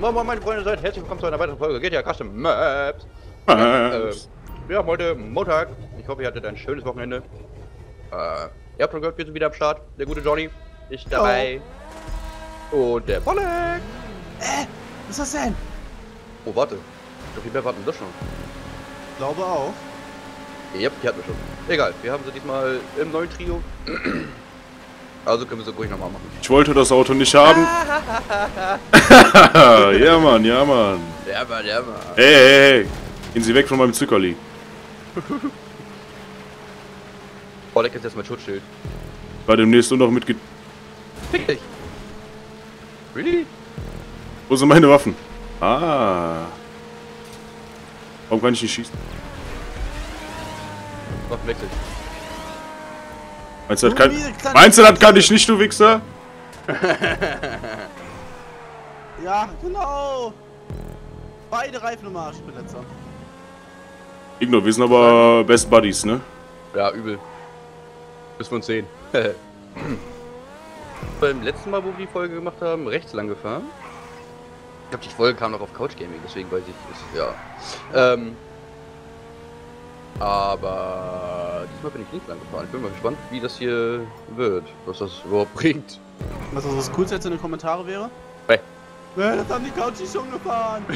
Moin Moin meine Freunde, seid herzlich willkommen zu einer weiteren Folge GTA Custom Maps. Ja, äh, wir haben heute Montag. Ich hoffe, ihr hattet ein schönes Wochenende. Äh, ihr habt schon gehört, wir sind wieder am Start. Der gute Johnny ist dabei. Und der Bolek. Äh, was ist das denn? Oh, warte. So viel mehr warten das schon. Glaube auch. Ja, die hatten wir schon. Egal, wir haben sie diesmal im neuen Trio. Also können wir sie ruhig nochmal machen. Ich wollte das Auto nicht haben. ja, Mann, ja, Mann. Ja, Mann, ja, Mann. Hey, hey, hey. Gehen Sie weg von meinem Zuckerli. Bolek ist jetzt mein Schutzschild. War demnächst nur noch mit... Fick dich. Really? Wo sind meine Waffen? Ah. Warum kann ich nicht schießen? Waffen wechseln. Meinst du, das kann, meinst du, das kann ich nicht, du Wichser? Ja, genau. Beide Reifen im Arsch, Beletzer. Igno, wir sind aber Best Buddies, ne? Ja, übel. Bis von 10. Beim letzten Mal, wo wir die Folge gemacht haben, rechts lang gefahren. Ich glaube, die Folge kam noch auf Couch Gaming, deswegen weiß ich es. Ja. Ähm. Aber diesmal bin ich links lang gefahren. Ich bin mal gespannt, wie das hier wird. Was das überhaupt bringt. Was also das Coolste jetzt in den Kommentare wäre? Hey. Ja, das haben die Couchis schon gefahren.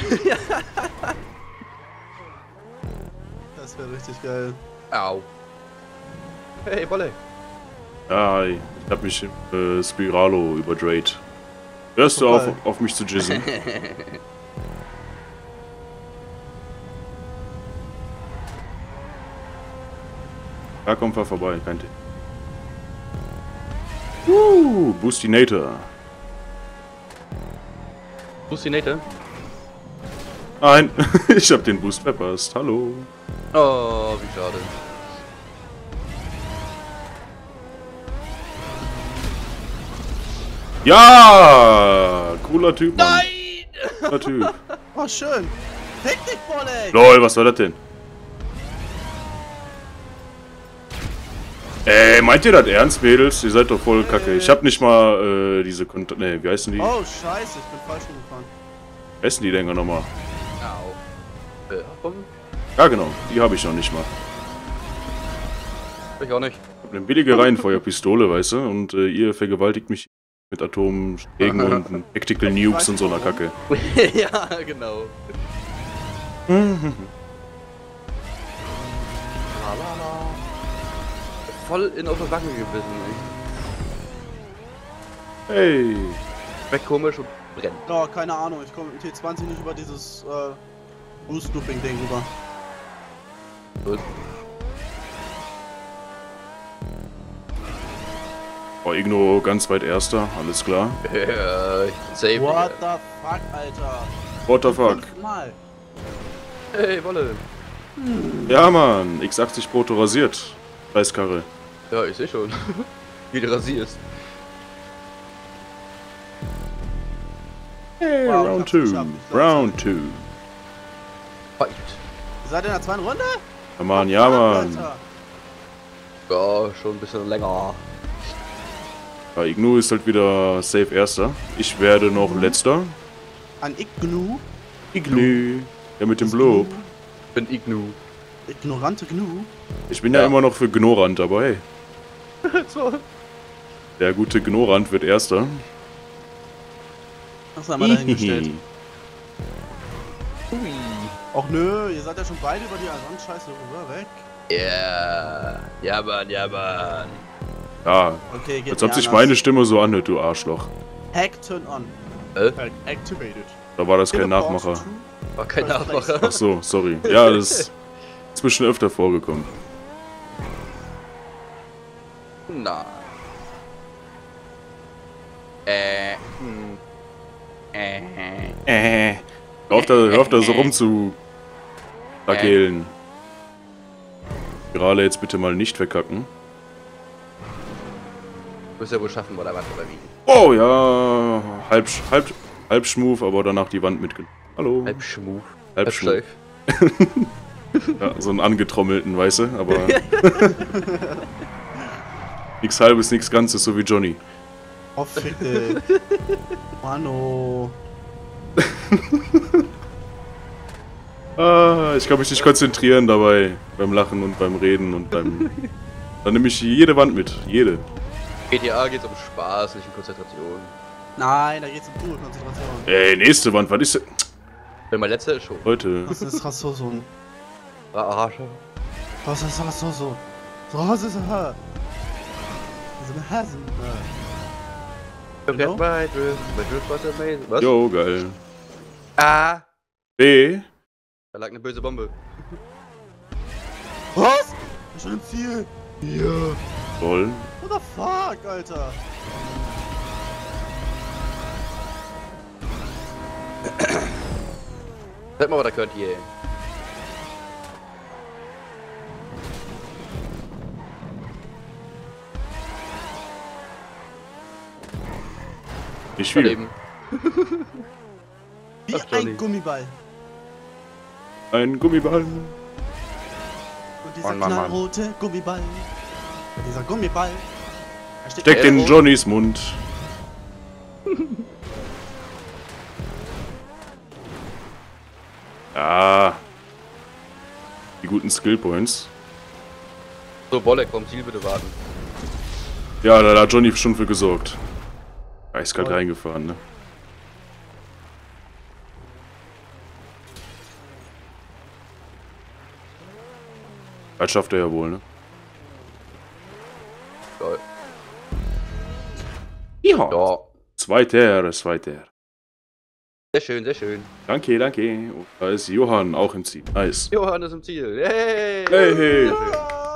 das wäre richtig geil. Au. Hey, Wolle. Ja, ich hab mich im äh, Spiralo überdreht. Hörst du auf, auf mich zu jizzen? Da kommt er vorbei, kein Thema. Uh, Boostinator. Bustinator. Nein, ich hab den Boost verpasst. Hallo. Oh, wie schade. Ja, cooler Typ, Mann. Nein! Cooler Typ. Oh, schön. Bolle. Lol, was war das denn? Ey, meint ihr das ernst, Mädels? Ihr seid doch voll kacke. Ich hab nicht mal äh, diese Kont... Ne, wie heißen die? Wie Oh, scheiße, ich bin falsch rumgefahren. heißen die Dinger nochmal? Au. Äh, warum? Ja, genau. Die habe ich noch nicht mal. Ich auch nicht. Ich hab eine billige Reihenfeuerpistole, weißt du? Und äh, ihr vergewaltigt mich mit Atomschlägen und Tactical Nukes und so einer Kacke. ja, genau. Voll in eure Wange gebissen, ey. Hey. Schmeckt komisch und brennt. Oh, keine Ahnung, ich komme mit T20 nicht über dieses äh, Boost-Looping-Ding rüber. Gut. Oh, Igno ganz weit erster, alles klar. Ja, ich bin safe. What the fuck, Alter? What the fuck? Fünfmal. Hey, Wolle. Ja, Mann. X80 Proto rasiert. Preiskarre. Ja, ich seh schon. Wie du rasierst. Hey, Wow, Round hab's 2. geschafft, ich glaub's Round 2. Fight. Seid ihr in der zweiten Runde? Ja, Mann, ja, Mann. Ja, schon ein bisschen länger. Ja, Ignu ist halt wieder safe erster. Ich werde noch letzter. An Ignu. Ignu. Der mit dem Blob. Ich bin Ignu. Ignorante Gnu. Ich bin ja, Ja. immer noch für Gnorant dabei. so. Der gute Gnorant wird erster. Das haben wir dahingestellt. Hui. Och nö, ihr seid ja schon beide über die Randscheiße rüber weg. Ja. Ja, Mann, ja, Mann. Ja, Okay, geht als ob sich anders. meine Stimme so anhört, du Arschloch. Hack turn on. Äh? Activated. Da war das kein Nachmacher. War kein. Nachmacher. Ach so, sorry. Ja, das ist inzwischen öfter vorgekommen. Na. Äh. Hm. Äh. Äh. Hör auf da, hör auf da so rum zu lakelen. Gerade jetzt bitte mal nicht verkacken. Wirst ja wohl schaffen, oder was, oder wie? Oh ja, halb, halb, halb schmuf, aber danach die Wand mitgenommen. Hallo. Halb schmuf. Halb Halb schmuf. Ja, so einen angetrommelten, weißt du, aber. nix halbes, nix ganzes, so wie Johnny. Oh, fick dich. Mano. Ah, ich kann mich nicht konzentrieren dabei. Beim Lachen und beim Reden und beim. Dann nehme ich jede Wand mit. Jede. GTA geht um Spaß, nicht um Konzentration. Nein, da geht's um pure Konzentration. Ey, nächste Wand, was ist denn? Wenn mein letzter ist schon. Leute. Das ist Rassoso. Arasche. Das ist Rassoso. Das ist ha. Das ist ein Hasen. Forget Genau. my drift, my drift was amazing. Was? Jo, geil. Ah! B. Da lag eine böse Bombe. Was? Ich bin im Ziel. Ja. Toll. What the fuck, Alter? Sag mal, was er könnt hier. Nicht viel. Überleben. Wie Ach, ein Gummiball. Ein Gummiball. Und dieser Mann, Mann, Mann. knallrote Gummiball. Und dieser Gummiball. Steckt in. Johnnys Mund. Ja. Die guten Skill Points. So, Bolek vom Ziel bitte warten. Ja, da hat Johnny schon für gesorgt. Eiskalt Voll. reingefahren, ne? Das schafft er ja wohl, ne? Geil. Ja. Ja. Zweiter, zweiter. Sehr schön, sehr schön. Danke, danke. Und da ist Johann auch im Ziel. Nice. Johann ist im Ziel. Hey! Hey, hey.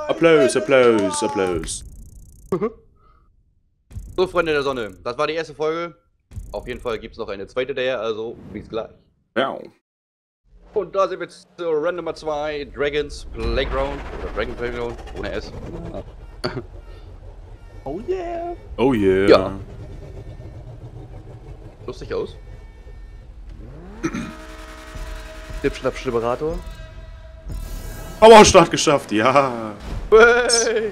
Applaus, Applaus, Applaus. So, Freunde der Sonne, das war die erste Folge. Auf jeden Fall gibt es noch eine zweite der, also bis gleich. Ja. Und da sind wir zu Run Nummer 2, Dragons Playground. Oder Dragon Playground, ohne S. Oh yeah. Oh yeah. Ja. Lustig aus. Schnipp, Schnapp, Powerstart geschafft, ja. Hey!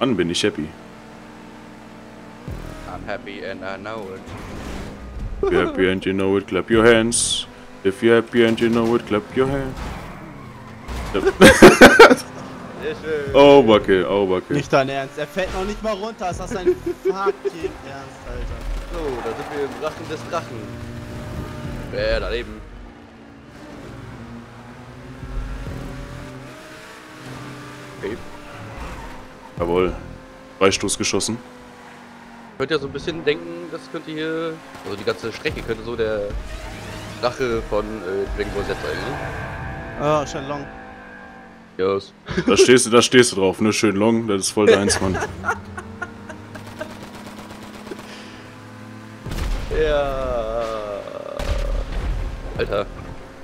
Mann, bin ich happy. Happy and I know it. If you're happy and you know it, clap your hands. If you're happy and you know it, clap your hands. Sehr schön. Oh, Backe, oh. Nicht dein Ernst. Er fällt noch nicht mal runter. Ist das dein fucking Ernst, Alter? So, da sind wir im Drachen des Drachen. Ja, daneben. Okay. Jawohl. Freistoß geschossen. Könnt ihr so ein bisschen denken, das könnte hier. Also die ganze Strecke könnte so der Drache von äh, Dragon Ball Z sein, ne? Oh, Shenlong. Yes. Da stehst du, da stehst du drauf, ne? Schön long, das ist voll deins, Mann. Ja. Alter.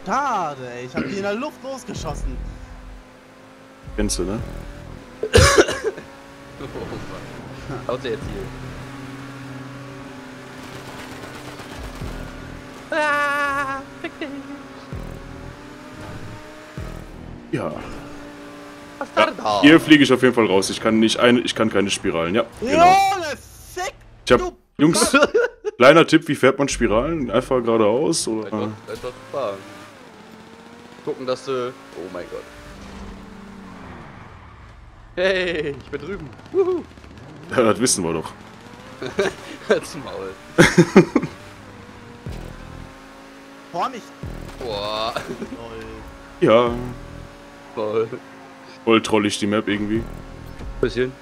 Schade, ey. Ich hab die in der Luft losgeschossen. Kennst du, ne? Oh Mann. Haut jetzt hier. Ja. Was ist da denn da? Hier fliege ich auf jeden Fall raus. Ich kann nicht eine, ich kann keine Spiralen. Ja, genau. Ich hab, Jungs, kleiner Tipp, wie fährt man Spiralen? Einfach geradeaus oder? Einfach, einfach fahren. Gucken, dass du. Oh mein Gott. Hey, ich bin drüben. Wuhu. Ja, das wissen wir doch. Halt's Maul. Vor mich. Boah. Lol. Ja, Voll. voll trollig die Map irgendwie. Bisschen.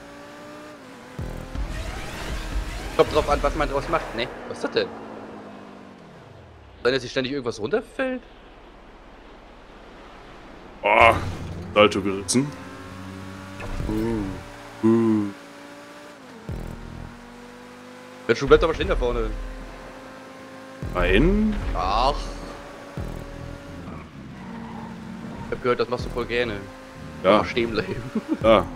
Kommt drauf an, was man draus macht, ne? Was ist das denn? Sein, dass hier ständig irgendwas runterfällt? Oh, Salto gerissen. Uh, uh. Der Schuh bleibt aber stehen da vorne. Ein? Ach. Ich hab gehört, das machst du voll gerne. Ja, Stehen bleiben. ja.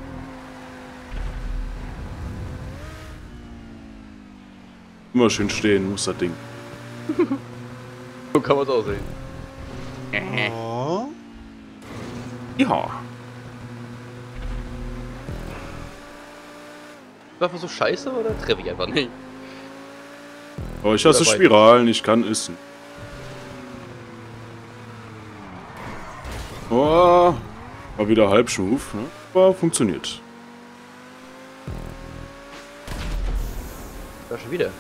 Immer schön stehen muss das Ding. So kann man es auch sehen. Oh. Ja. War einfach so scheiße oder treffe ich einfach nicht? Aber ich hasse. Spiralen, ich kann es. Oh, war wieder halb schmuf, ne? aber funktioniert. Da schon wieder.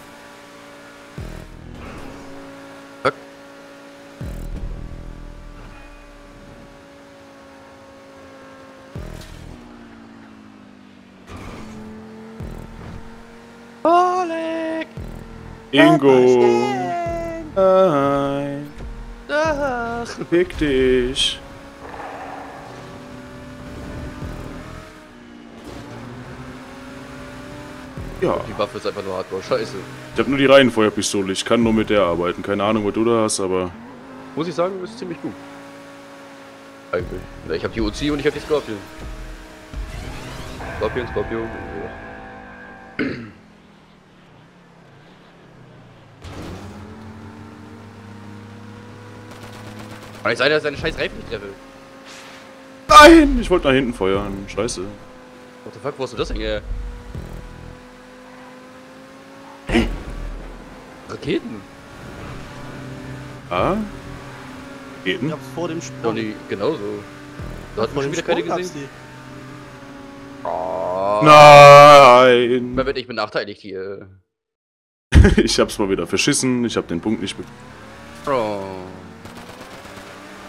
Oleg! Ingo! Nein, Ach. fick dich. Ja, Die Waffe ist einfach nur hardcore. Scheiße. ich habe nur die Reihenfeuerpistole, ich kann nur mit der arbeiten. Keine Ahnung, was du da hast, aber Muss ich sagen, ist ziemlich gut. Eigentlich. Ich habe die Uzi und ich habe die Scorpion. Scorpion, Scorpion. Ja. Dass ich seine scheiß Reifen nicht treffe. Nein! Ich wollte nach hinten feuern. Scheiße. What the fuck, wo hast du das denn her? Raketen? Ah? Ich Gehen? hab's vor dem Sprung. die genauso. Da hat man schon wieder keine gesehen. Oh. Nein! Man wird nicht benachteiligt hier. Ich hab's mal wieder verschissen, ich hab den Punkt nicht bekommen. Oh.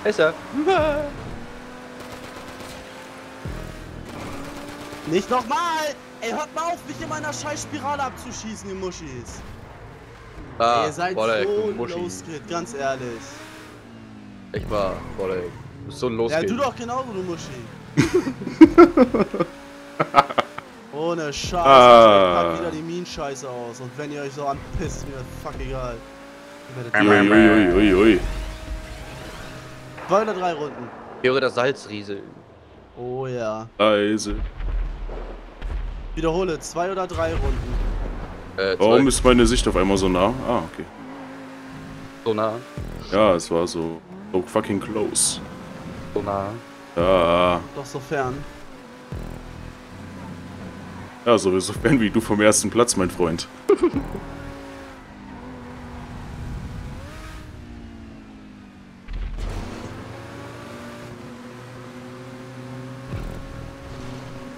Ist er? Nicht nochmal! Ey, hört mal auf, mich in meiner scheiß Spirale abzuschießen, ihr Muschis. Ah, Ey, ihr seid Bolek, so ein. Loskid, ganz ehrlich. Echt mal, Bolek. Du bist so ein Ja, Loskind. du doch genauso, du Muschi. Ohne Scheiß, Ah. ich pack wieder die Minenscheiße aus. Und wenn ihr euch so anpisst, mir fuck egal. Uiuiuiui. Zwei oder drei Runden. Höre das Salzriese. Oh ja. Leise. Wiederhole, zwei oder drei Runden. Äh, Warum ist meine Sicht auf einmal so nah? Ah, okay. so nah? Ja, es war so, so fucking close. So nah. Ja, Doch so fern. ja, so sofern wie du vom ersten Platz, mein Freund.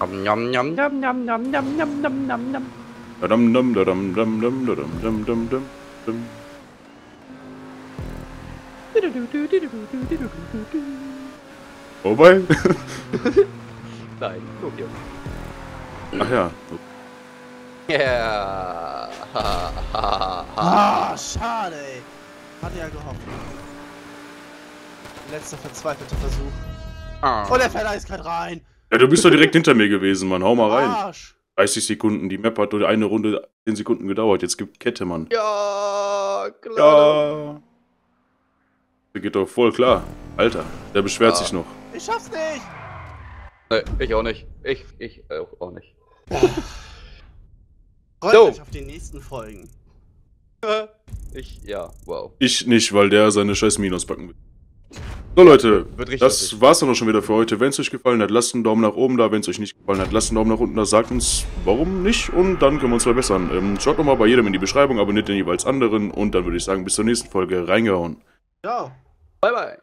Nam, nam, nam, nam, nam, nam, nam, nam, nam, nam, dam, dadam, dam, dam, dadam, dam, dam, dam, dam. Wobei? Nein, Tokio. Ach ja. Ja. Ha, ha, ha. Ah, schade, ey. Hatte ja gehofft. Letzter verzweifelter Versuch. Ah. Oh, der fällt eiskalt rein. Ja, du bist doch direkt hinter mir gewesen, Mann. Hau mal rein. Arsch. 30 Sekunden. Die Map hat nur eine Runde 10 Sekunden gedauert. Jetzt gibt Kette, Mann. Ja, klar. Ja. Das geht doch voll klar. Alter, der beschwert Ja. sich noch. Ich schaff's nicht. Nee, ich auch nicht. Ich, ich auch, auch nicht. Freut So. euch auf die nächsten Folgen. Ich, ja, wow. Ich nicht, weil der seine scheiß Minus backen will. So Leute, Wird richtig das lustig. war's dann auch schon wieder für heute. Wenn es euch gefallen hat, lasst einen Daumen nach oben da. Wenn es euch nicht gefallen hat, lasst einen Daumen nach unten da. Sagt uns, warum nicht und dann können wir uns verbessern. Ähm, schaut doch mal bei jedem in die Beschreibung, abonniert den jeweils anderen und dann würde ich sagen, bis zur nächsten Folge. Reingehauen. Ciao. Bye, bye.